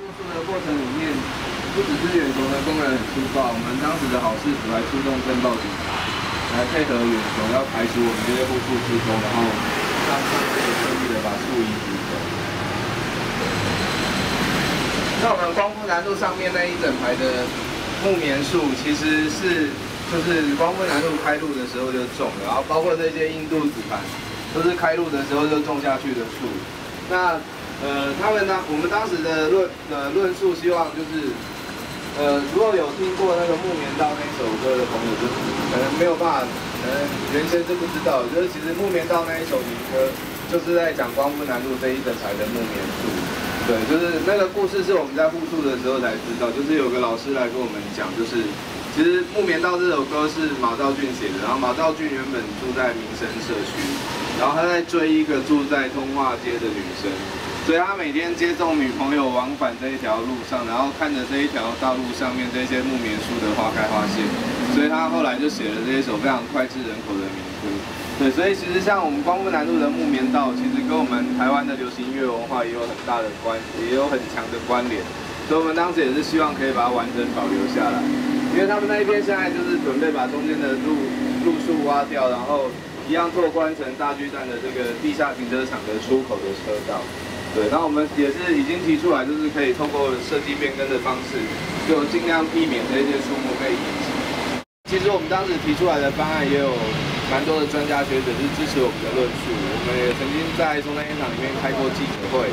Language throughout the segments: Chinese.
入树的过程里面，不只是远雄的工人很粗暴，我们当时的好事主还出动镇暴警察来配合远雄，要排除我们这些护树施工，然后让他们可以顺利的把树移走。那我们光复南路上面那一整排的木棉树，其实是就是光复南路开路的时候就种的，然后包括这些印度紫檀，都是开路的时候就种下去的树。那呃，他们呢？我们当时的论呃论述，希望就是，呃，如果有听过那个《木棉道》那首歌的朋友，就可能没有办法，可能原先是不知道，就是其实《木棉道》那一首民歌，就是在讲光复南路这一整排的木棉树。对，就是那个故事是我们在复述的时候才知道，就是有个老师来跟我们讲，就是其实《木棉道》这首歌是马兆俊写的，然后马兆俊原本住在民生社区，然后他在追一个住在通化街的女生。所以他每天接送女朋友往返这一条路上，然后看着这一条道路上面这些木棉树的花开花谢，所以他后来就写了这一首非常脍炙人口的民歌。对，所以其实像我们光复南路的木棉道，其实跟我们台湾的流行音乐文化也有很大的关，也有很强的关联。所以我们当时也是希望可以把它完整保留下来，因为他们那一边现在就是准备把中间的路路树挖掉，然后一样拓宽成大巨蛋的这个地下停车场的出口的车道。对，然后我们也是已经提出来，就是可以通过设计变更的方式，就尽量避免这些树木被移植。其实我们当时提出来的方案也有蛮多的专家学者是支持我们的论述。我们也曾经在中山烟厂里面开过记者会，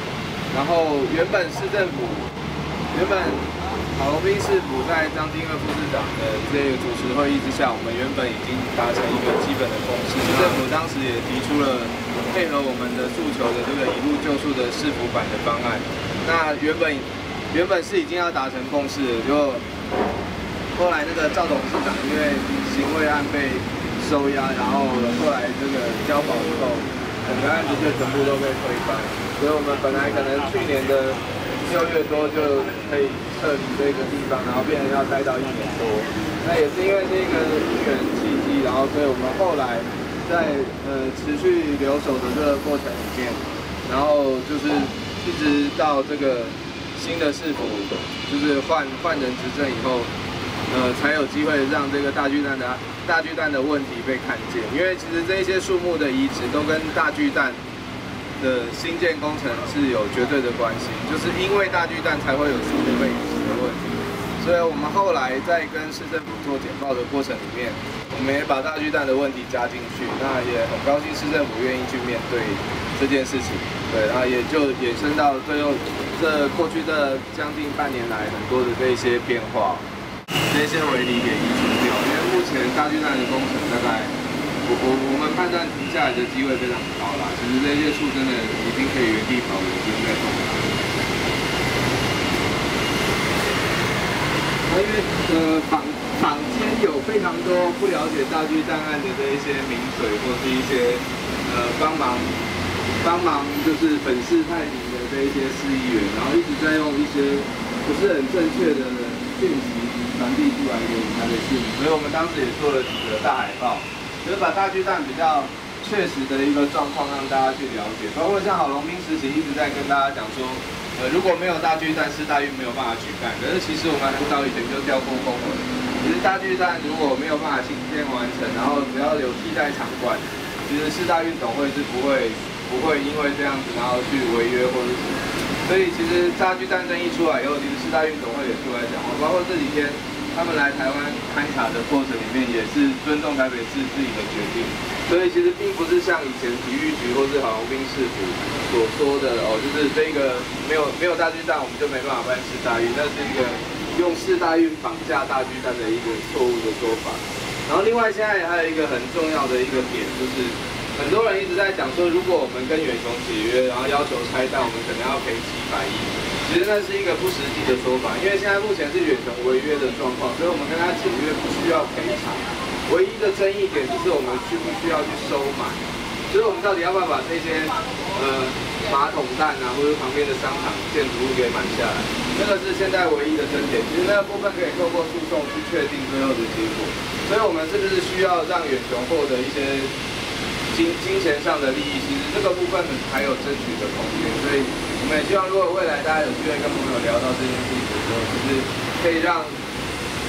然后原本市政府原本郝龙斌市府在张金二副市长的这个主持会议之下，我们原本已经达成一个基本的共识。市政府当时也提出了。配合我们的诉求的这个一路救赎的市府版的方案，那原本原本是已经要达成共识的，就后来那个赵董事长因为行贿案被收押，然后后来这个交保之后，整个案子就全部都被推翻，所以我们本来可能去年的六月多就可以撤离这个地方，然后变成要待到一年多，那也是因为这个因缘契机，然后所以我们后来。在呃持续留守的这个过程里面，然后就是一直到这个新的市府就是换换人执政以后，呃才有机会让这个大巨蛋的大巨蛋的问题被看见。因为其实这些树木的移植都跟大巨蛋的新建工程是有绝对的关系，就是因为大巨蛋才会有树木被移植。所以我们后来在跟市政府做简报的过程里面。我们也把大巨蛋的问题加进去，那也很高兴市政府愿意去面对这件事情，对，然后也就衍生到最后这过去这将近半年来很多的这一些变化，这些围篱给移除掉，因为目前大巨蛋的工程大概，我我我们判断停下来的机会非常高啦，其实这些树真的已经可以原地保留，不用再动了。因为呃坊。坊间有非常多不了解大巨蛋案的这一些名嘴，或是一些呃帮忙帮忙就是粉饰太平的这一些市议员，然后一直在用一些不是很正确的讯息传递出来给他的市民，所以我们当时也做了几个大海报，就是把大巨蛋比较确实的一个状况让大家去了解，包括像郝龙斌时期一直在跟大家讲说，呃如果没有大巨蛋，四大运没有办法举办，可是其实我们很早以前就调过风了。其实大巨蛋如果没有办法新建完成，然后只要有替代场馆，其实四大运总会是不会不会因为这样子然后去违约或者什么。所以其实大巨蛋争议出来以后，其实四大运总会也出来讲话，包括这几天他们来台湾勘察的过程里面，也是尊重台北市自己的决定。所以其实并不是像以前体育局或是郝龙斌市府所说的哦，就是这个没有没有大巨蛋，我们就没办法办四大运，那是一个。用四大运绑架大巨蛋的一个错误的说法，然后另外现在还有一个很重要的一个点，就是很多人一直在讲说，如果我们跟远雄解约，然后要求拆弹，我们可能要赔几百亿。其实那是一个不实际的说法，因为现在目前是远雄违约的状况，所以我们跟他解约不需要赔偿。唯一的争议点就是我们需不需要去收买，所以我们到底要不要把这些呃马桶蛋啊，或者旁边的商场建筑物给买下来？这个是现在唯一的争点，其实那个部分可以透过诉讼去确定最后的结果。所以，我们是不是需要让远雄获得一些金金钱上的利益，其实这个部分还有争取的空间。所以我们也希望，如果未来大家有机会跟朋友聊到这件事情的时候，就是可以让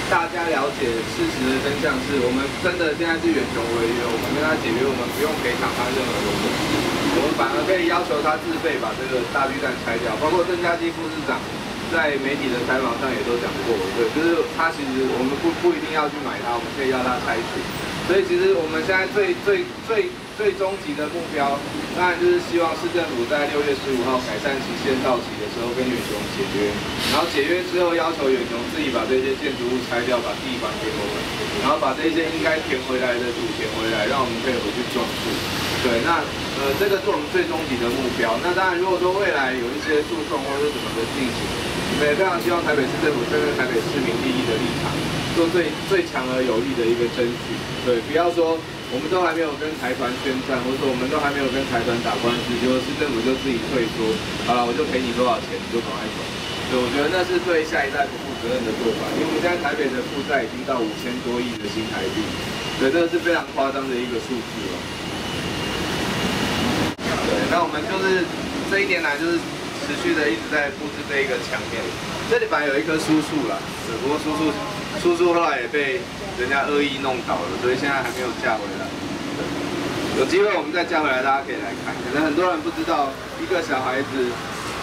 大家了解事实的真相，是我们真的现在是远雄违约，我们跟他解约，我们不用赔偿他任何的损失，我们反而可以要求他自费把这个大巨蛋拆掉，包括郑家基副市长。在媒体的采访上也都讲过，对，就是他其实我们不不一定要去买它，我们可以要它拆除。所以其实我们现在最最最最终极的目标，当然就是希望市政府在六月十五号改善期限到期的时候跟远雄解约，然后解约之后要求远雄自己把这些建筑物拆掉，把地还给我们，然后把这些应该填回来的土填回来，让我们可以回去种树。对，那呃，这个是我们最终极的目标。那当然，如果说未来有一些诉讼或者是什么的进行，我们也非常希望台北市政府站在台北市民利益的立场，做最最强而有力的一个争取。对，不要说我们都还没有跟财团宣战，或者说我们都还没有跟财团打官司，结果市政府就自己退缩，好了，我就赔你多少钱，你就赶快走。对，我觉得那是对下一代不负责任的做法，因为我们现在台北的负债已经到五千多亿的新台币，所以，这个是非常夸张的一个数字了。对那我们就是这一年来就是持续的一直在布置这一个墙面，这里本来有一棵叔树啦，只不过叔树叔树后来也被人家恶意弄倒了，所以现在还没有架回来。有机会我们再架回来，大家可以来看。可能很多人不知道，一个小孩子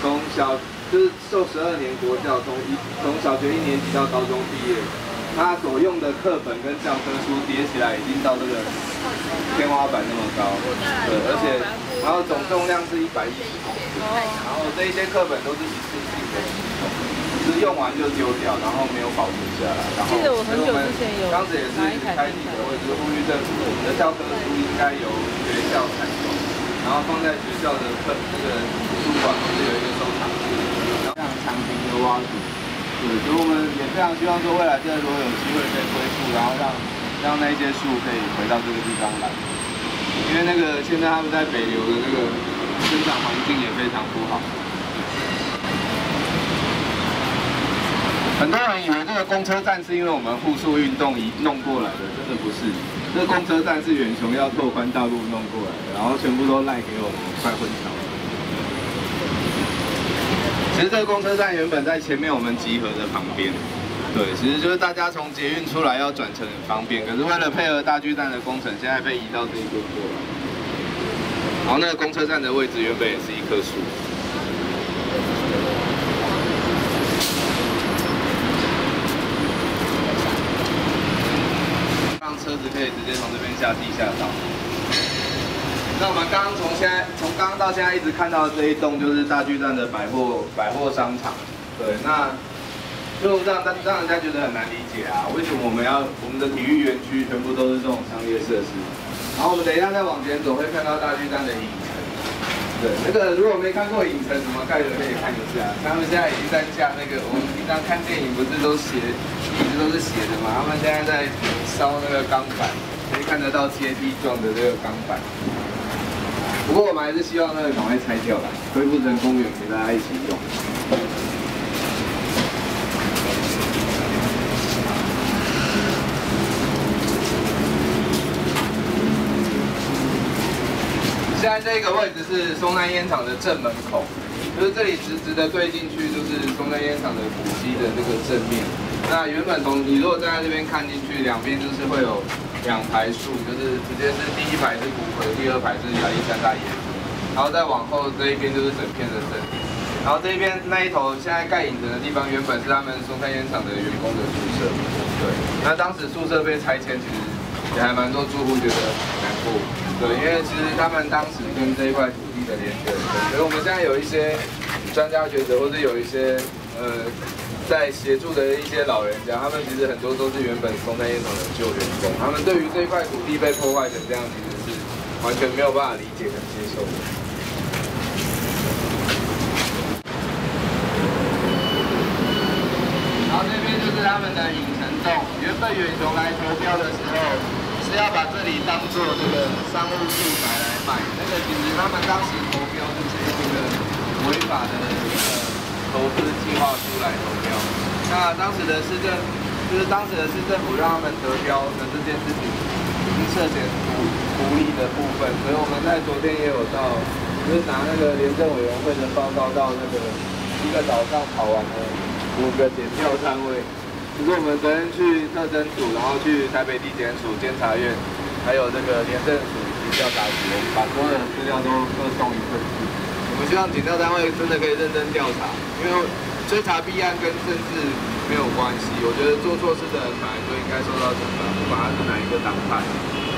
从小就是受十二年国教，从一从小学一年级到高中毕业。他所用的课本跟教科书叠起来已经到这个天花板那么高，对，而且然后总重量是一百一十公斤，然后这一些课本都是一次性的，是用完就丢掉，然后没有保存下来。然后我们当时也是开记者会，就是呼吁政府，我们的教科书应该由学校采购，然后放在学校的课那个图书馆或者有一个收藏室，然后像长平的挖土。对，所以我们也非常希望说，未来真的如果有机会可以恢复，然后让让那些树可以回到这个地方来，因为那个现在他们在北流的那个生长环境也非常不好。很多人以为这个公车站是因为我们护树运动移弄过来的，真的不是。这公车站是远雄要拓宽道路弄过来的，然后全部都赖给我们，快昏倒。其实这个公车站原本在前面我们集合的旁边，对，其实就是大家从捷运出来要转乘很方便，可是为了配合大巨蛋的工程，现在被移到这一边过来。然后那个公车站的位置原本也是一棵树，让车子可以直接从这边下地下道。那我们刚刚从现在从刚刚到现在一直看到这一栋就是大巨蛋的百货百货商场，对，那就让让让人家觉得很难理解啊，为什么我们要我们的体育园区全部都是这种商业设施？然后我们等一下再往前走会看到大巨蛋的影城，对，那个如果没看过影城什么盖的可以看一下，他们现在已经在架那个我们平常看电影不是都斜椅子都是斜的嘛，他们现在在烧那个钢板，可以看得到阶梯状的这个钢板。不过我们还是希望那个赶快拆掉了，恢复成公园给大家一起用。现在这个位置是松南烟厂的正门口，就是这里直直的对进去，就是松南烟厂的古迹的这个正面。那原本从你如果站在这边看进去，两边就是会有。两排树就是直接是第一排是骨灰，第二排是亚历山大耶稣，然后再往后这一边就是整片的森林，然后这一边那一头现在盖影城的地方，原本是他们松山烟厂的员工的宿舍，对，那当时宿舍被拆迁，其实也还蛮多住户觉得难过，对，因为其实他们当时跟这一块土地的连接，所以我们现在有一些专家学者，或者有一些呃。在协助的一些老人家，他们其实很多都是原本松山烟厂的旧员工，他们对于这一块土地被破坏成这样，其实是完全没有办法理解跟接受。然后这边就是他们的影城洞，原本远雄来投标的时候要把这里当做这个商务住宅来卖，那个其实他们当时投标就是用一个违法的一个。投资计划书来投标，那当时的市政就是当时的市政府让他们得标的这件事情，已经涉嫌不不利的部分，所以我们在昨天也有到，就是拿那个廉政委员会的报告到那个一个早上跑完了五个检票摊位，就是我们昨天去特侦组，然后去台北地检署、监察院，还有这个廉政署以及调查局，把所有的资料都各送一份。我们希望检调单位真的可以认真调查，因为追查弊案跟政治没有关系。我觉得做错事的人本来就应该受到惩罚，不管他是哪一个党派。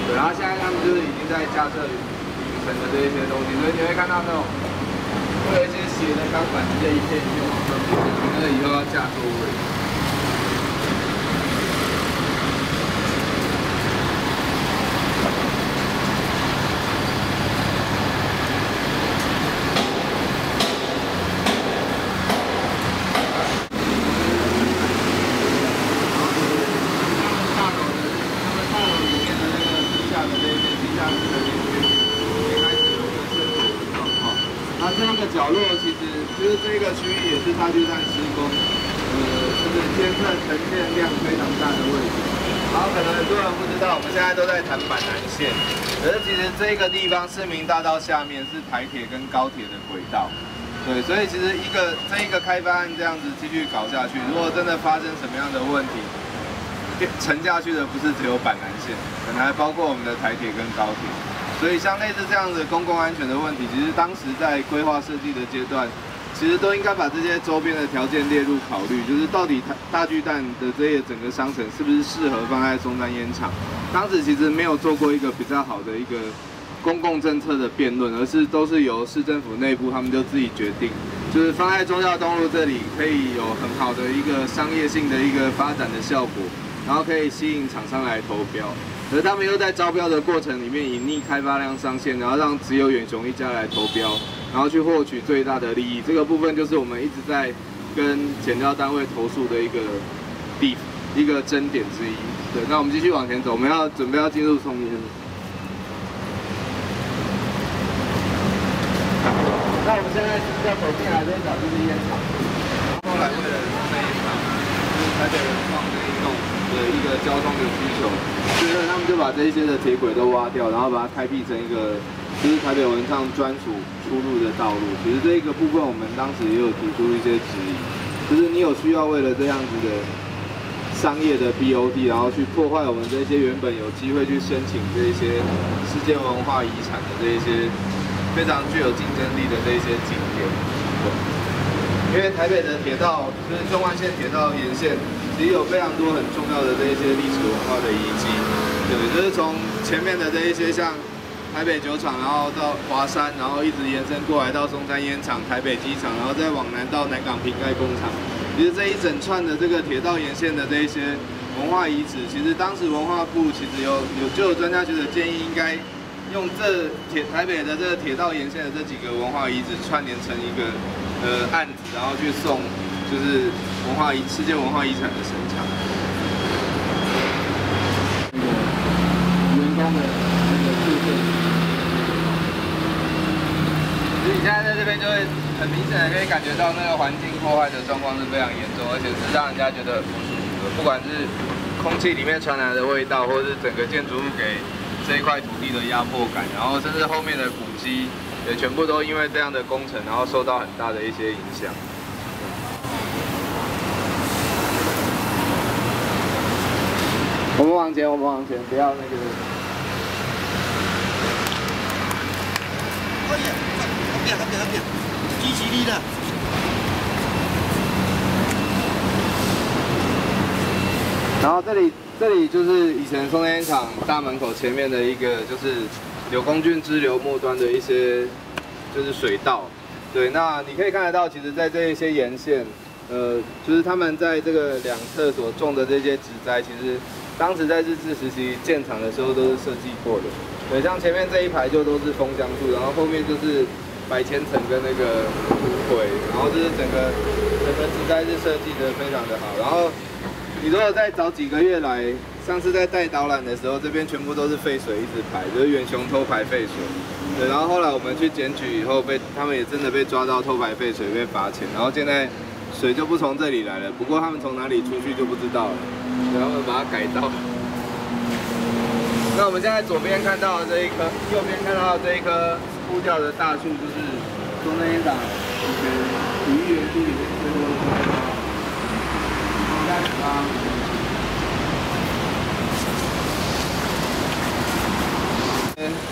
对，然后现在他们就是已经在架设顶层的这一些东西，所以你会看到那种会有一些斜的钢板这一片一片往上面，那个以后要架座位。方市民大道下面是台铁跟高铁的轨道，对，所以其实一个这一个开发案这样子继续搞下去，如果真的发生什么样的问题，沉下去的不是只有板南线，可能还包括我们的台铁跟高铁。所以像类似这样子公共安全的问题，其实当时在规划设计的阶段，其实都应该把这些周边的条件列入考虑，就是到底大巨蛋的这些整个商城是不是适合放在中山烟厂？当时其实没有做过一个比较好的一个。公共政策的辩论，而是都是由市政府内部他们就自己决定，就是放在中孝东路这里可以有很好的一个商业性的一个发展的效果，然后可以吸引厂商来投标，而他们又在招标的过程里面隐匿开发量上限，然后让只有远雄一家来投标，然后去获取最大的利益。这个部分就是我们一直在跟检调单位投诉的一个地一个争点之一。对，那我们继续往前走，我们要准备要进入松烟。那我们现在要走进来这一条就是烟厂，后来为了那一场，就是台北人创这一栋的一个交通的需求，所以他们就把这些的铁轨都挖掉，然后把它开辟成一个就是台北文创专属出入的道路。其实这一个部分，我们当时也有提出一些质疑，就是你有需要为了这样子的商业的 BOD，然后去破坏我们这些原本有机会去申请这些世界文化遗产的这一些。非常具有竞争力的这一些景点，因为台北的铁道就是中环线铁道沿线，其实有非常多很重要的这一些历史文化的遗迹，对，就是从前面的这一些像台北酒厂，然后到华山，然后一直延伸过来到松山烟厂、台北机场，然后再往南到南港瓶盖工厂，其实这一整串的这个铁道沿线的这一些文化遗址，其实当时文化部其实有有就有专家学者建议应该。用这铁台北的这个铁道沿线的这几个文化遗址串联成一个呃案子，然后去送就是文化遗世界文化遗产的申请。员工的那个宿舍，所以你现在在这边就会很明显的可以感觉到那个环境破坏的状况是非常严重，而且是让人家觉得不舒服的，不管是空气里面传来的味道，或者是整个建筑物给。这一块土地的压迫感，然后甚至后面的古迹也全部都因为这样的工程，然后受到很大的一些影响。我们往前，我们往前，不要那个。可以，那边那边那边，支持你的。然后这里。这里就是以前松烟厂大门口前面的一个，就是柳公郡支流末端的一些，就是水道。对，那你可以看得到，其实，在这一些沿线，呃，就是他们在这个两侧所种的这些植栽，其实当时在日治时期建厂的时候都是设计过的。对，像前面这一排就都是枫香树，然后后面就是百千层跟那个土葵，然后就是整个整个植栽是设计的非常的好，然后。你如果再早几个月来，上次在带导览的时候，这边全部都是废水一直排，就是远雄偷排废水。对，然后后来我们去检举以后，被他们也真的被抓到偷排废水，被罚钱。然后现在水就不从这里来了，不过他们从哪里出去就不知道了。然后把它改造。那我们现在左边看到的这一棵，右边看到的这一棵枯掉的大树，就是中山一厂以前体育园区里。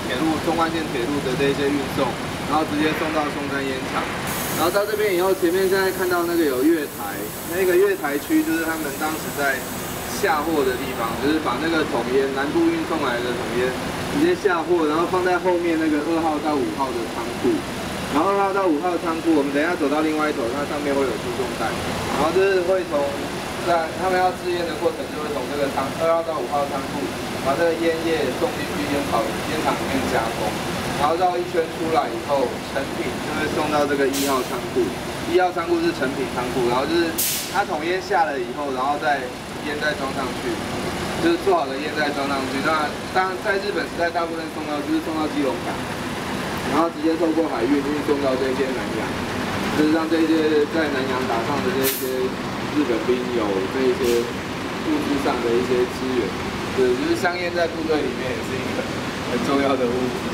铁路中关线铁路的这些运送，然后直接送到松山烟厂，然后到这边以后，前面现在看到那个有月台，那个月台区就是他们当时在下货的地方，就是把那个桶烟南部运送来的桶烟直接下货，然后放在后面那个二号到五号的仓库，然后二号到五号仓库，我们等一下走到另外一头，它上面会有输送带，然后就是会从在他们要制烟的过程，就会从这个仓二号到五号仓库。把这个烟叶送进去烟草烟厂里面加工，然后绕一圈出来以后，成品就会送到这个一号仓库。一号仓库是成品仓库，然后就是它桶烟下了以后，然后再烟再装上去，就是做好的烟再装上去。那当然在日本时代，大部分送到就是送到基隆港，然后直接透过海运运送到这些南洋，就是让这些在南洋打仗的这些日本兵有这些物资上的一些资源。对，就是香烟在部队里面也是一个很重要的物资。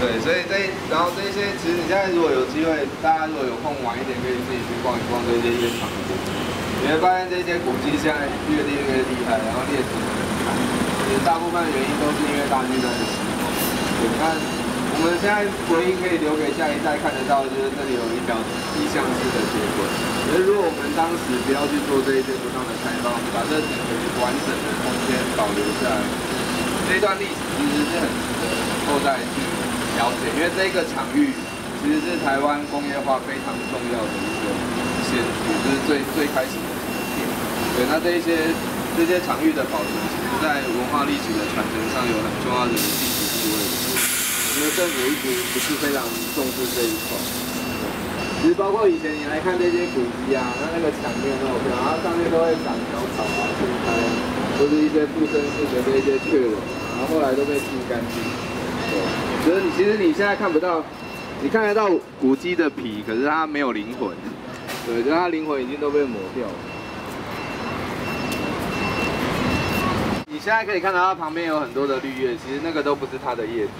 对，所以这然后这些，其实你现在如果有机会，大家如果有空晚一点，可以自己去逛一逛这些烟厂。你会发现这些古迹现在越裂越厉害，然后劣质很看。其实大部分原因都是因为大军在的时候。对，那。我们现在唯一可以留给下一代看得到，就是这里有一条意象式的铁轨。而如果我们当时不要去做这一些不当的开放，把这整个完整的空间保留下来，这段历史其实是很值得后代去了解。因为这个场域其实是台湾工业化非常重要的一个先驱，就是最最开始的点。对，那这一些这些场域的保存，其实在文化历史的传承上有很重要的历史地位。因为政府一直不是非常重视这一块，其实包括以前你来看这些古迹啊，那那个墙面那么漂亮，然后上面都会长小草啊、青苔，都是一些附生式的这些雀吻，然后后来都被清干净。对，所以你其实你现在看不到，你看得到古迹的皮，可是它没有灵魂。对，就它灵魂已经都被磨掉了。你现在可以看到它旁边有很多的绿叶，其实那个都不是它的叶子。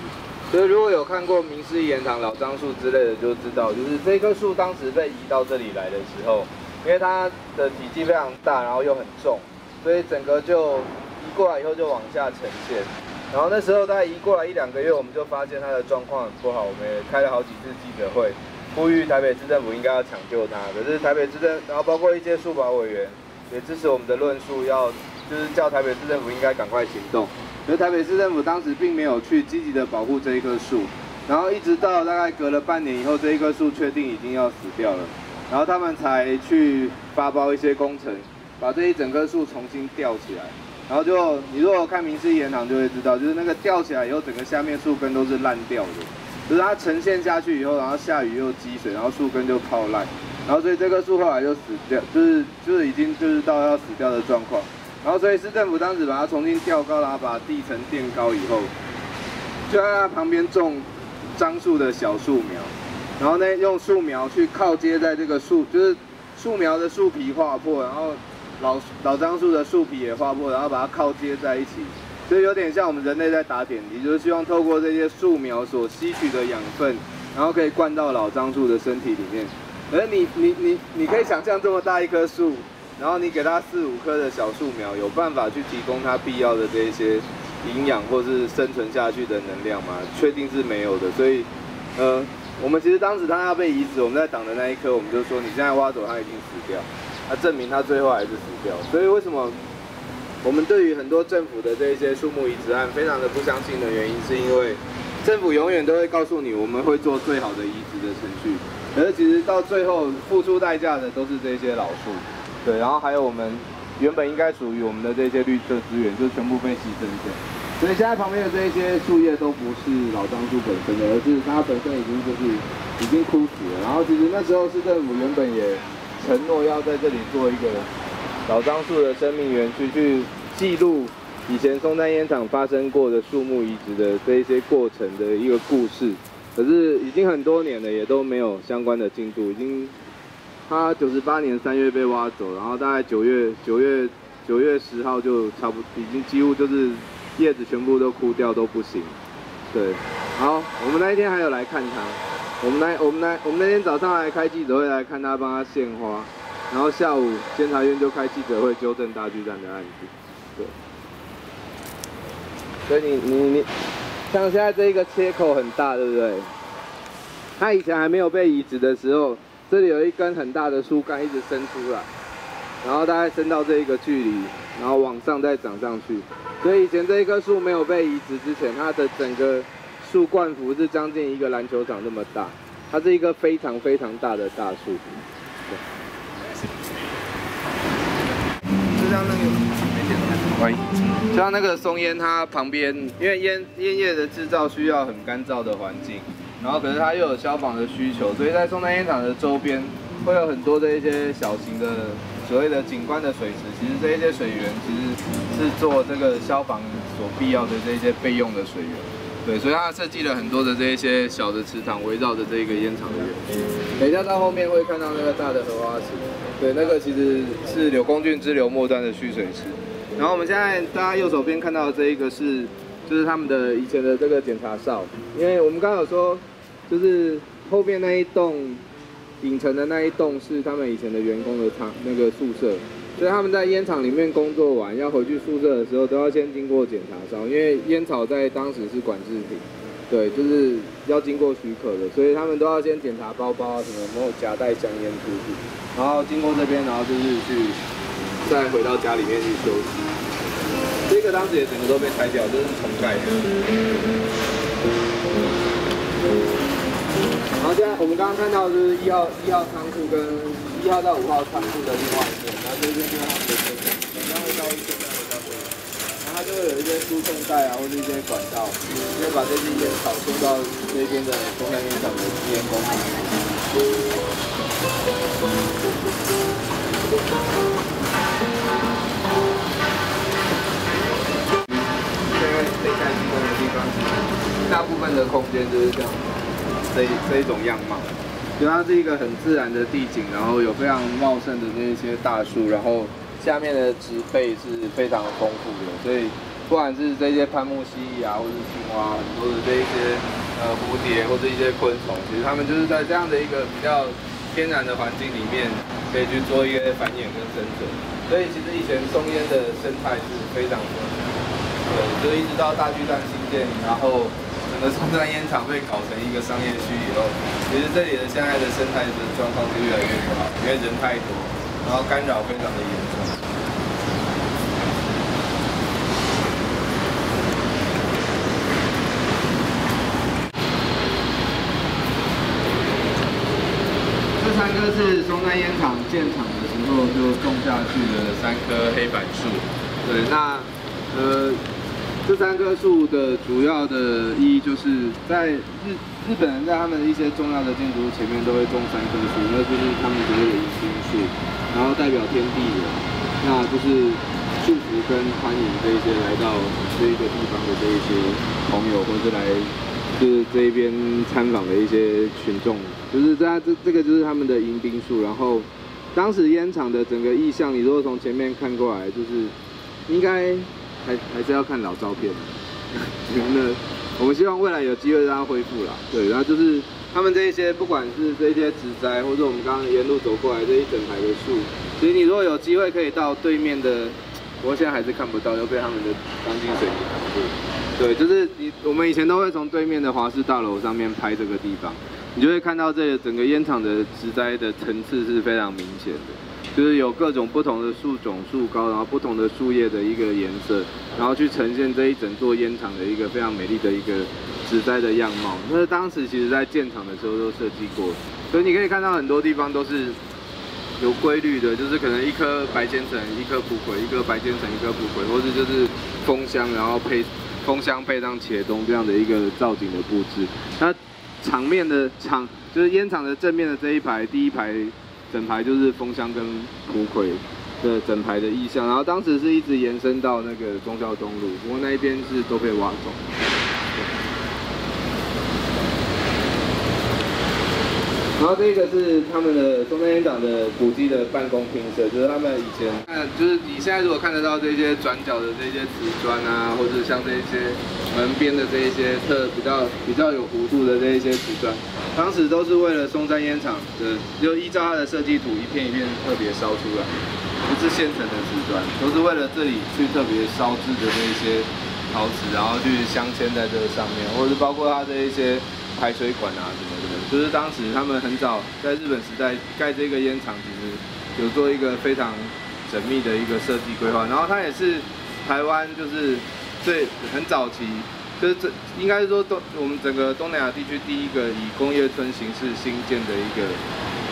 所以如果有看过名师岩堂老樟树之类的，就知道，就是这棵树当时被移到这里来的时候，因为它的体积非常大，然后又很重，所以整个就移过来以后就往下呈现。然后那时候大概移过来一两个月，我们就发现它的状况很不好，我们也开了好几次记者会，呼吁台北市政府应该要抢救它。可是台北市政，然后包括一些树保委员也支持我们的论述，要就是叫台北市政府应该赶快行动。而台北市政府当时并没有去积极的保护这一棵树，然后一直到大概隔了半年以后，这一棵树确定已经要死掉了，然后他们才去发包一些工程，把这一整棵树重新吊起来。然后就你如果看明师岩堂就会知道，就是那个吊起来以后，整个下面树根都是烂掉的，就是它呈现下去以后，然后下雨又积水，然后树根就泡烂，然后所以这棵树后来就死掉，就是就是已经就是到要死掉的状况。然后，所以市政府当时把它重新吊高，然后把地层垫高以后，就在它旁边种樟树的小树苗，然后呢，用树苗去靠接在这个树，就是树苗的树皮划破，然后老老樟树的树皮也划破，然后把它靠接在一起，所以有点像我们人类在打点滴，就是希望透过这些树苗所吸取的养分，然后可以灌到老樟树的身体里面。而你你你你可以想象这么大一棵树。然后你给它四五棵的小树苗，有办法去提供它必要的这一些营养或是生存下去的能量吗？确定是没有的。所以，呃，我们其实当时它要被移植，我们在挡的那一棵，我们就说你现在挖走它已经死掉，它证明它最后还是死掉。所以为什么我们对于很多政府的这一些树木移植案非常的不相信的原因，是因为政府永远都会告诉你我们会做最好的移植的程序，可是其实到最后付出代价的都是这些老树。对，然后还有我们原本应该属于我们的这些绿色资源，就全部被牺牲掉。所以现在旁边的这一些树叶都不是老樟树本身的，而是它本身已经就是已经枯死了。然后其实那时候市政府原本也承诺要在这里做一个老樟树的生命园区，去记录以前松山烟厂发生过的树木移植的这一些过程的一个故事。可是已经很多年了，也都没有相关的进度，已经。他九十八年三月被挖走，然后大概九月九月九月十号就差不已经几乎就是叶子全部都枯掉都不行。对，好，我们那一天还有来看他，我们那我们那我们那天早上来开记者会来看他帮他献花，然后下午监察院就开记者会纠正大巨蛋的案子。对，所以你你你，像现在这一个切口很大，对不对？他以前还没有被移植的时候，这里有一根很大的树干一直伸出来，然后大概伸到这一个距离，然后往上再长上去。所以以前这一棵树没有被移植之前，它的整个树冠幅是将近一个篮球场那么大，它是一个非常非常大的大树。就像那个，喂，就像那个松烟，它旁边因为烟烟叶的制造需要很干燥的环境，然后可是它又有消防的需求，所以在松山烟厂的周边会有很多的一些小型的。所谓的景观的水池，其实这一些水源其实是做这个消防所必要的这些备用的水源。对，所以它设计了很多的这一些小的池塘，围绕着这个烟厂的园区。等一下到后面会看到那个大的荷花池，对，那个其实是柳公郡支流末端的蓄水池。然后我们现在大家右手边看到的这一个是，就是他们的以前的这个检查哨，因为我们刚刚有说，就是后面那一栋。影城的那一栋是他们以前的员工的厂那个宿舍，所以他们在烟厂里面工作完要回去宿舍的时候，都要先经过检查哨，因为烟草在当时是管制品，对，就是要经过许可的，所以他们都要先检查包包啊什么没有夹带香烟出去，然后经过这边，然后就是去再回到家里面去休息。这个当时也整个都被拆掉，就是重盖的。然后现在我们刚刚看到就是一号一号仓库跟一号到五号仓库的另外一边，然后这边就是他们的车间，等下会到一些这样的交然后它就会有一些输送带啊或者一些管道，直接把这些烟草送到那边的中央烟厂的烟工厂。现在被盖进攻的地方，大部分的空间就是这样。这这一种样貌，就它是一个很自然的地景，然后有非常茂盛的那些大树，然后下面的植被是非常丰富的，所以不管是这些攀木蜥蜴啊，或是青蛙，很多的这一些呃蝴蝶或者一些昆虫，其实它们就是在这样的一个比较天然的环境里面，可以去做一些繁衍跟生存。所以其实以前松烟的生态是非常的，对，就一直到大巨蛋新建，然后。而松山烟厂被搞成一个商业区以后，其实这里的现在的生态的状况就越来越不好，因为人太多，然后干扰非常的严重。这三棵是松山烟厂建厂的时候就种下去的三棵黑板树。对，那呃。这三棵树的主要的意义，就是在日日本人在他们一些重要的建筑物前面都会种三棵树，那就是他们所谓的迎宾树，然后代表天地人，那就是祝福跟欢迎这一些来到这一个地方的这一些朋友，或是来就是这一边参访的一些群众，就是这这这个就是他们的迎宾树。然后当时烟厂的整个意象，你如果从前面看过来，就是应该。还还是要看老照片，那我们希望未来有机会让它恢复啦。对，然后就是他们这一些，不管是这一些植栽，或者我们刚刚沿路走过来这一整排的树，其实你如果有机会可以到对面的，不过现在还是看不到，又被他们的钢筋水泥挡住。对，就是你我们以前都会从对面的华氏大楼上面拍这个地方，你就会看到这整个烟厂的植栽的层次是非常明显的。就是有各种不同的树种、树高，然后不同的树叶的一个颜色，然后去呈现这一整座烟厂的一个非常美丽的一个植栽的样貌。那当时其实在建厂的时候都设计过，所以你可以看到很多地方都是有规律的，就是可能一棵白千层、一棵蒲葵、一棵白千层、一棵蒲葵，或者就是枫香，然后配枫香配上茄冬这样的一个造景的布置。那场面的场就是烟厂的正面的这一排，第一排。整排就是枫香跟蒲葵的整排的意象，然后当时是一直延伸到那个忠孝东路，不过那一边是都被挖走。然后这个是他们的中山烟厂的古迹的办公厅设，就是他们以前，看，就是你现在如果看得到这些转角的这些瓷砖啊，或者像这些门边的这一些特比较比较有弧度的这一些瓷砖，当时都是为了松山烟厂的，就依照它的设计图一片一片特别烧出来，不是现成的瓷砖，都是为了这里去特别烧制的这一些陶瓷，然后去镶嵌在这个上面，或者是包括它的一些。排水管啊什么的，就是当时他们很早在日本时代盖这个烟厂，其实有做一个非常缜密的一个设计规划。然后它也是台湾就是最很早期，就是这应该是说东我们整个东南亚地区第一个以工业村形式新建的一个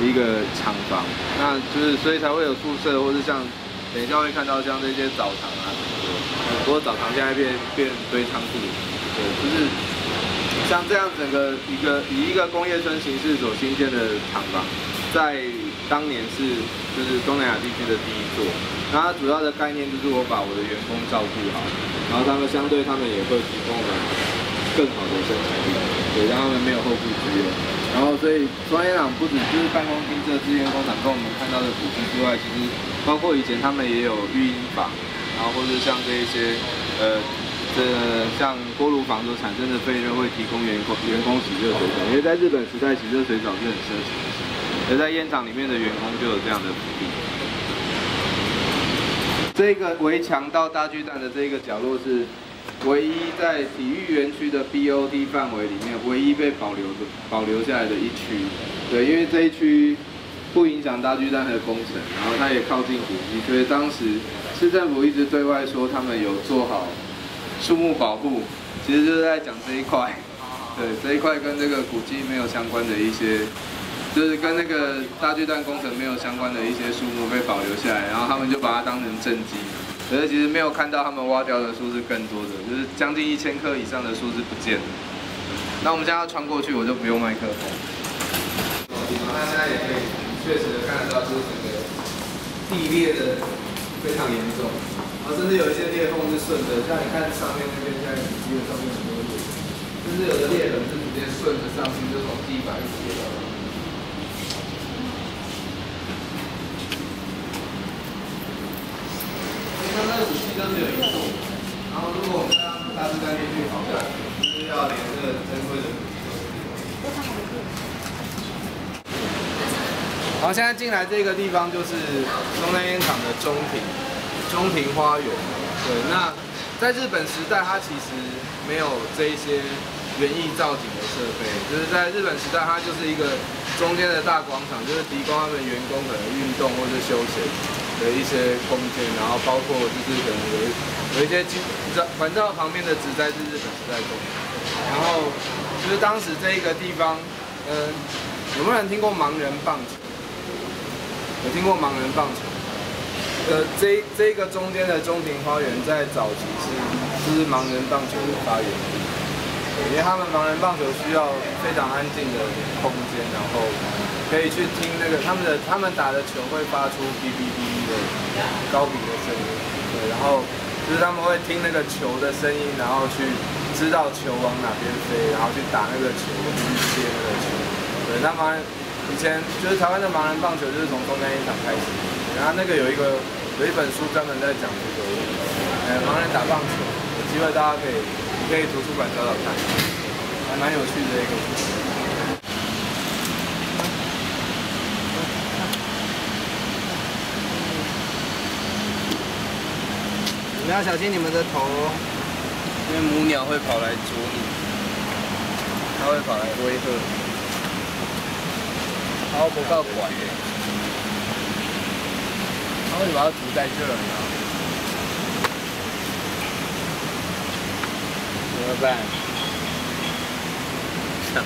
一个厂房。那就是所以才会有宿舍，或是像等一下会看到像这些澡堂啊什么的，很多澡堂现在变变堆仓库，对，就是。像这样整个一个以一个工业村形式所新建的厂房，在当年是就是东南亚地区的第一座。那它主要的概念就是我把我的员工照顾好，然后他们相对他们也会提供我们更好的生产力，对，让他们没有后顾之忧。然后所以中烟厂不止就是办公厅这资源工厂跟我们看到的古迹之外，其实包括以前他们也有育婴房，然后或者像这一些呃。这像锅炉房所产生的废热会提供员工员工洗热水澡，因为在日本时代洗热水澡是很奢侈的，而在烟厂里面的员工就有这样的福利。这个围墙到大巨蛋的这个角落是唯一在体育园区的 B O D 范围里面唯一被保留的保留下来的一区。对，因为这一区不影响大巨蛋的工程，然后它也靠近古迹，所以当时市政府一直对外说他们有做好。树木保护其实就是在讲这一块，对这一块跟这个古迹没有相关的一些，就是跟那个大巨蛋工程没有相关的一些树木被保留下来，然后他们就把它当成政绩，可是其实没有看到他们挖掉的树是更多的，就是将近一千棵以上的树是不见的。那我们现在要穿过去，我就不用麦克风。那现在也可以确实的看得到，就是整个地裂的非常严重。甚至有一些裂缝是顺的，像你看上面那边，现在基本上面很多裂，甚至有的裂痕是直接顺着上去，就从地板一直裂到。你看那个武器都是有一度，然后如果我们让大师在面去跑下来，就是要连这个珍贵的。好，现在进来这个地方就是中山烟厂的中庭。中庭花园，对，那在日本时代，它其实没有这一些园艺造景的设备，就是在日本时代，它就是一个中间的大广场，就是提供他们员工可能运动或者休闲的一些空间，然后包括就是可能有有一些基环绕旁边的植栽是日本时代种的，然后就是当时这一个地方，嗯，有没有人听过盲人棒球？有听过盲人棒球？呃，这这个中间的中庭花园在早期是是盲人棒球的发源地，因为他们盲人棒球需要非常安静的空间，然后可以去听那个他们的他们打的球会发出哔哔哔的高频的声音，对，然后就是他们会听那个球的声音，然后去知道球往哪边飞，然后去打那个球，去接那个球。对，那盲人以前就是台湾的盲人棒球就是从中山一场开始，然后那个有一个。有一本书专门在讲这个，呃，盲人打棒球，有机会大家可以，你可以图书馆找找看，还蛮有趣的一个。你们要小心你们的头，因为母鸟会跑来啄你，它会跑来威吓。好不够管耶。为什么要堵在这呢？怎么办？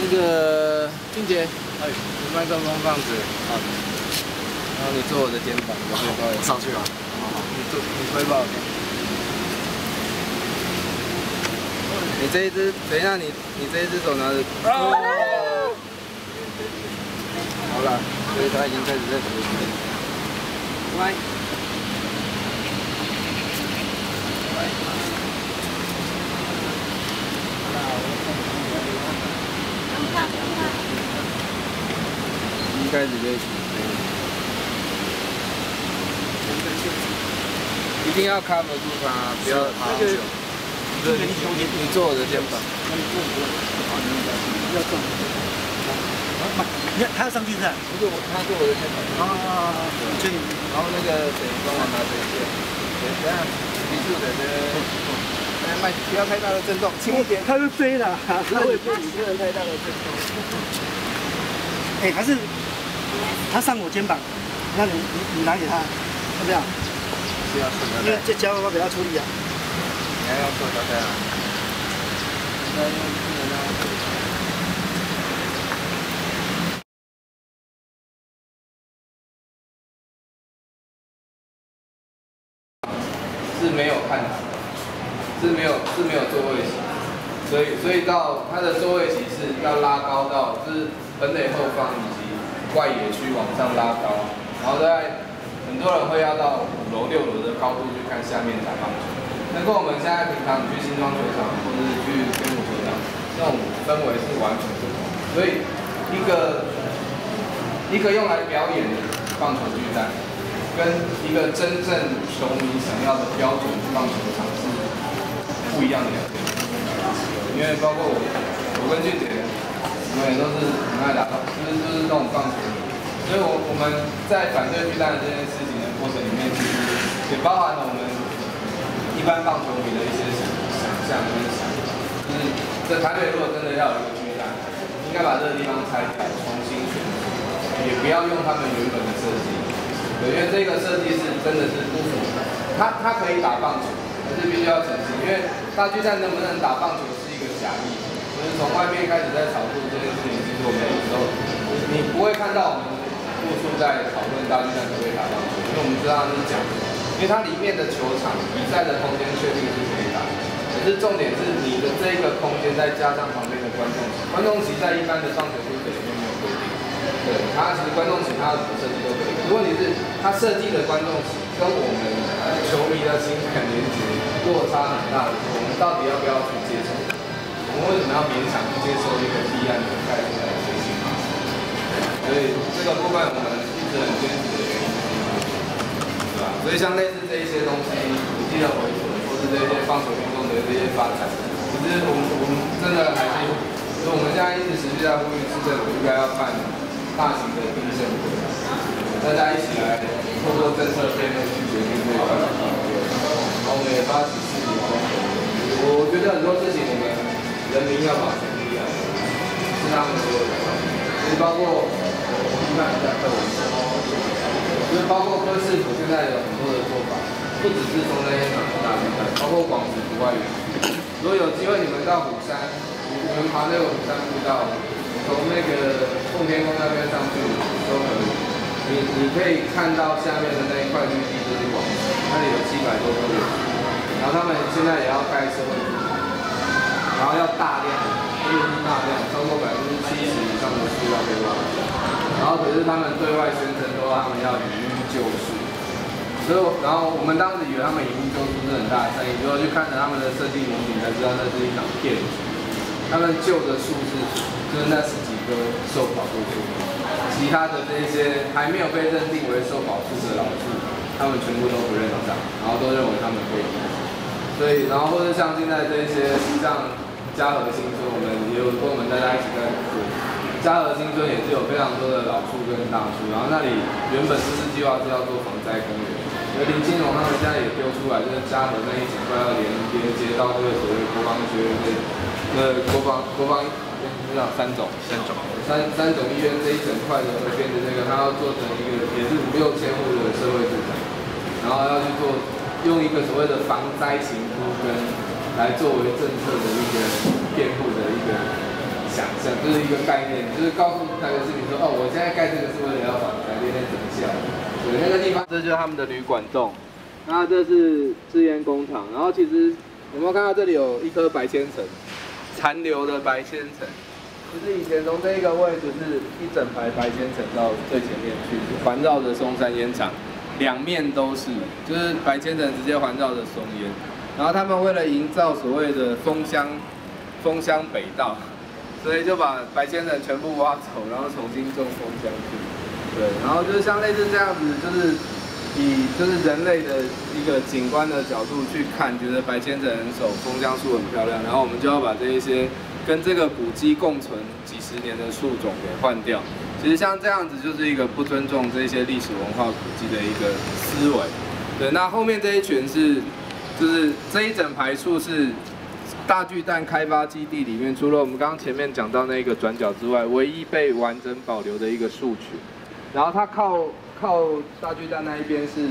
那个俊杰，哎，你麦克风放着，好，然后你坐我的肩膀，你汇报。上去了。你坐，你汇报。你这一只，等一下，你你这一只手拿着，好了，所以他已经开始在飞了。来，来，开始飞了，一定要看得住它，不要它就。你你你坐我的肩膀。要坐。你看他要上去是吧？不是我，他坐我的肩膀。啊啊啊！对。然后那个谁帮我拿这些？等一下，提速的这。不要太大的震动，轻一点。他是飞的，它会不能太大的震动。哎，还是他上我肩膀，那你你你拿给他，要不要？需要因为这胶我比较出力啊。你还要做胶带啊？那用技能啊。是没有看。是没有是没有座位席，所以所以到它的座位席是要拉高到就是本垒后方以及外野区往上拉高，然后在很多人会要到五楼六楼的高度去看下面打棒球，那跟我们现在平常去新庄球场或者是去天母球场那种氛围是完全不同，所以一个一个用来表演的棒球巨蛋，跟一个真正球迷想要的标准棒球场是。不一样的，因为包括我，我跟俊杰，我们也都是很爱打，就是就是那种棒球，所以我我们在反对巨蛋这件事情的过程里面，其实也包含了我们一般棒球迷的一些想想象跟想法，就是在台北如果真的要有一个巨蛋，应该把这个地方拆掉，重新选，也不要用他们原本的设计，对，因为这个设计是真的是不符合，他他可以打棒球，可是必须要澄清，因为。大巨蛋能不能打棒球是一个假议，就是从外面开始在炒作这件事情。其实我们有时候，你不会看到我们陆续在讨论大巨蛋可不可以打棒球，因为我们知道他是讲。因为它里面的球场比赛的空间确定是可以打，可是重点是你的这个空间再加上旁边的观众席，观众席在一般的棒球规则里面没有规定。对，它其实观众席它怎么设计都可以，问题是它设计的观众席跟我们球迷的情感连接落差很大的。到底要不要去接受？我们为什么要勉强去接受一个立案的概念来推行？所以这个部分我们一直很坚持，所以像类似这一些东西，土地的回存，或是这些放手运动的这些发展，其实我们我们真的还是，所以我们现在一直持续在呼吁市政府应该要办大型的地震会，大家一起来透过政策片面去决定这一块然后我们也发起市民公投。我觉得很多事情，我们人民要把权力啊，是他们说的，其实包括批判一下课文，因为包括科市府现在有很多的做法，不只是从那些场大比赛，包括广慈国外园区。如果有机会你们到虎山，你们爬那个虎山步道，从那个奉天宫那边上去都可以，你你可以看到下面的那一块绿地就是广慈，那里有七百多棵树。然后他们现在也要盖社会住宅，然后要大量，大量，超过百分之七十以上的树要被挖掉。然后可是他们对外宣称说他们要移屋救树，所以然后我们当时以为他们移屋救树是很大的生意，结果去看着他们的设计模型才知道那是一场骗局。他们救的树是就是那十几棵受保护树，其他的这些还没有被认定为受保护的老树，他们全部都不认账，然后都认为他们可以。所以，然后或者像现在这些西藏嘉禾新村，我们也有跟我们大家一起在做。嘉禾新村也是有非常多的老树跟大树，然后那里原本就是计划是要做防灾公园。而林金荣他们现在也丢出来，就是嘉禾那一整块要连连接到这个所谓国防学院这呃国防国防叫三种三种三三种医院这一整块的会变成这个，他要做成一个也是五六千户的社会住宅，然后要去做。用一个所谓的防灾型屋跟来作为政策的一个辩护的一个想象，就是一个概念，就是告诉台北市民说，哦，我现在盖这个是为了要防灾，练练成效。对，那个地方，这就是他们的旅馆洞，那这是制烟工厂，然后其实有没有看到这里有一颗白千层，残留的白千层，就是以前从这一个位置是一整排白千层到最前面去，环绕着松山烟厂。两面都是，就是白千层直接环绕着松烟，然后他们为了营造所谓的风箱，风箱北道，所以就把白千层全部挖走，然后重新种枫香树。对，然后就是像类似这样子，就是以就是人类的一个景观的角度去看，觉得白千层手枫香树很漂亮，然后我们就要把这一些跟这个古迹共存几十年的树种给换掉。其实像这样子就是一个不尊重这些历史文化古迹的一个思维。对，那后面这一群是，就是这一整排树是大巨蛋开发基地里面，除了我们刚刚前面讲到那个转角之外，唯一被完整保留的一个树群。然后它靠靠大巨蛋那一边是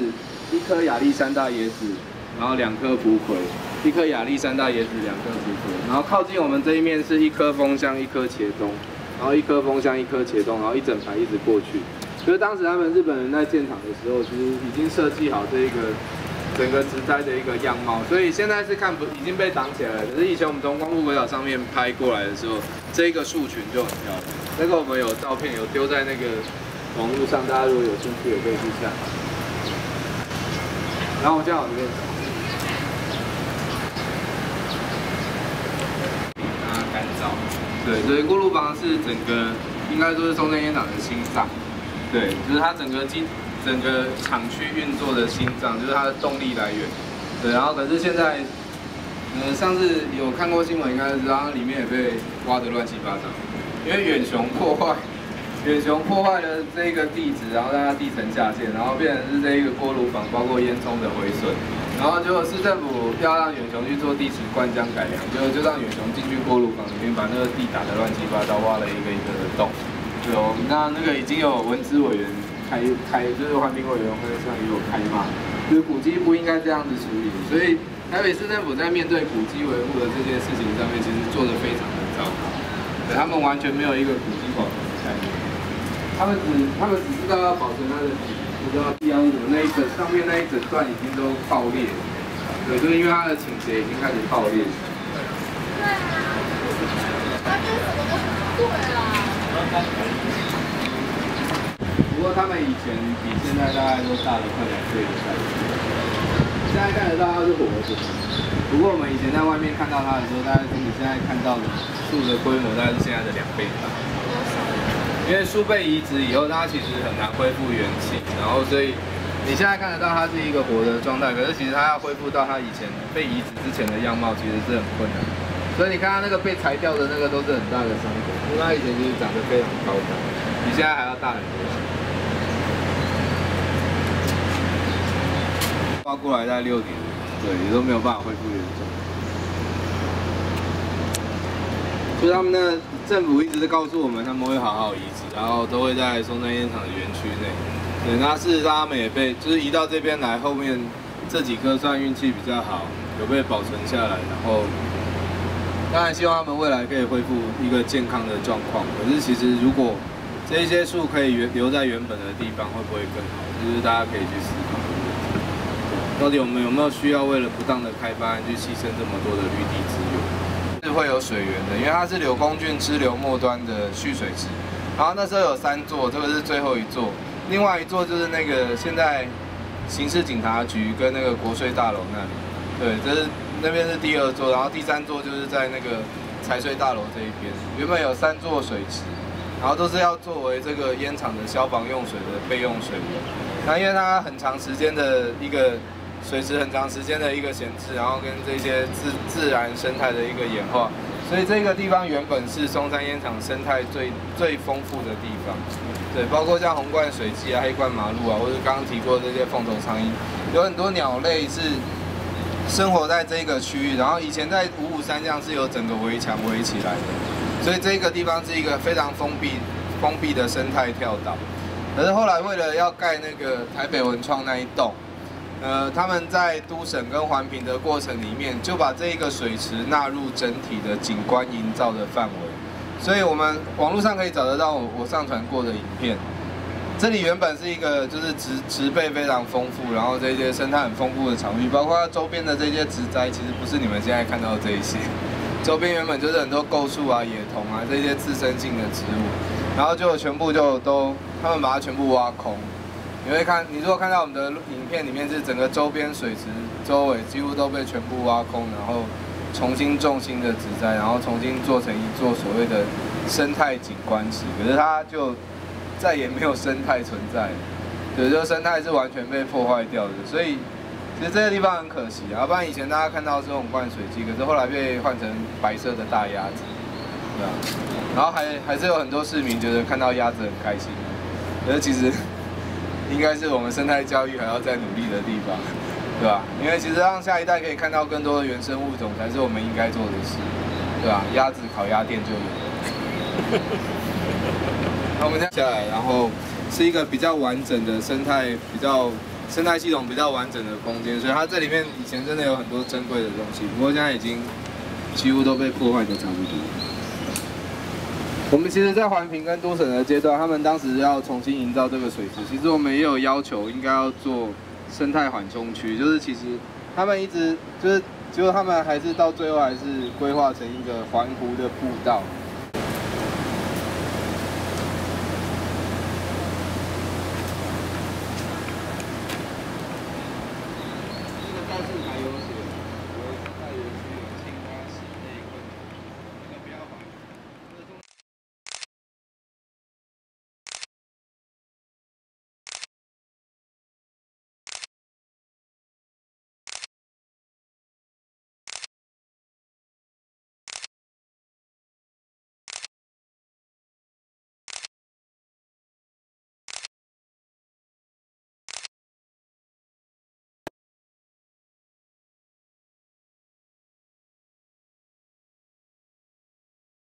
一颗亚历山大椰子，然后两颗浮葵，一颗亚历山大椰子，两颗浮葵。然后靠近我们这一面是一颗枫香，一颗茄冬，然后一颗枫香，一颗茄冬，然后一整排一直过去。就是当时他们日本人在建厂的时候，其实已经设计好这一个整个植栽的一个样貌，所以现在是看不已经被挡起来了。可是以前我们从光复国岛上面拍过来的时候，这个树群就很漂亮。那个我们有照片，有丢在那个网络上，大家如果有兴趣也可以去看。然后我这样往这边走，让它干燥。对，所以锅炉房是整个应该说是中间烟厂的心脏。对，就是它整个机整个厂区运作的心脏，就是它的动力来源。对，然后可是现在，呃，上次有看过新闻，应该知道它里面也被挖得乱七八糟，因为远雄破坏，远雄破坏了这个地址，然后让它地层下陷，然后变成是这一个锅炉房，包括烟囱的毁损。然后结果市政府要让远雄去做地质灌浆改良，结果就让远雄进去锅炉房里面把那个地打得乱七八糟，挖了一个一个的洞。有，那那个已经有文资委员开开，就是环评委员会上也有开骂，就是古迹不应该这样子处理。所以台北市政府在面对古迹维护的这件事情上面，其实做的非常的糟糕。对，他们完全没有一个古迹保存的概念，他们只他们只知道要保存它的，不知道地安五那一整上面那一整段已经都爆裂。对，就是因为它的倾斜已经开始爆裂。对啊，那这什么不对啦。不过他们以前比现在大概都大了快两岁的孩子，现在看得到它是活着。不过我们以前在外面看到它的时候，大概是你现在看到的树的规模大概是现在的两倍大。因为树被移植以后，它其实很难恢复元气，然后所以你现在看得到它是一个活的状态，可是其实它要恢复到它以前被移植之前的样貌，其实是很困难。所以你看它那个被裁掉的那个都是很大的伤口，因为它以前其实长得非常高大，比现在还要大很多。过来大概六年，对，也都没有办法恢复原状。就是他们那政府一直在告诉我们他们会好好移植，然后都会在松山烟厂的园区内。对，那事实上他们也被就是移到这边来，后面这几棵算运气比较好，有被保存下来，然后。当然希望他们未来可以恢复一个健康的状况。可是其实如果这些树可以原留在原本的地方，会不会更好？就是大家可以去思考。到底我们有没有需要为了不当的开发去牺牲这么多的绿地资源？是会有水源的，因为它是柳公郡支流末端的蓄水池。然后那时候有三座，这个是最后一座，另外一座就是那个现在刑事警察局跟那个国税大楼那里。对，这是。那边是第二座，然后第三座就是在那个财税大楼这一边。原本有三座水池，然后都是要作为这个烟厂的消防用水的备用水源。那因为它很长时间的一个水池，很长时间的一个闲置，然后跟这些自自然生态的一个演化，所以这个地方原本是松山烟厂生态最最丰富的地方。对，包括像红冠水鸡啊、黑冠麻鹿啊，或者刚刚提过这些凤头苍鹰，有很多鸟类是。生活在这个区域，然后以前在五五山上是有整个围墙围起来的，所以这个地方是一个非常封闭、封闭的生态跳岛。可是后来为了要盖那个台北文创那一栋，呃，他们在都审跟环评的过程里面，就把这一个水池纳入整体的景观营造的范围。所以我们网络上可以找得到我我上传过的影片。这里原本是一个就是植植被非常丰富，然后这些生态很丰富的场域，包括周边的这些植栽，其实不是你们现在看到的这一些。周边原本就是很多构树啊、野桐啊这些自生性的植物，然后就全部就都他们把它全部挖空。你会看，你如果看到我们的影片里面是整个周边水池周围几乎都被全部挖空，然后重新种新的植栽，然后重新做成一座所谓的生态景观池。可是它就。再也没有生态存在，对，就生态是完全被破坏掉的，所以其实这个地方很可惜啊，不然以前大家看到是这种灌水机，可是后来被换成白色的大鸭子，对啊，然后还还是有很多市民觉得看到鸭子很开心，可是其实应该是我们生态教育还要再努力的地方，对吧？因为其实让下一代可以看到更多的原生物种，才是我们应该做的事，对吧？鸭子烤鸭店就有了。那我们接下来，然后是一个比较完整的生态，比较生态系统比较完整的空间，所以它这里面以前真的有很多珍贵的东西，不过现在已经几乎都被破坏的差不多。我们其实，在环评跟多审的阶段，他们当时要重新营造这个水池，其实我们也有要求，应该要做生态缓冲区，就是其实他们一直就是，结果他们还是到最后还是规划成一个环湖的步道。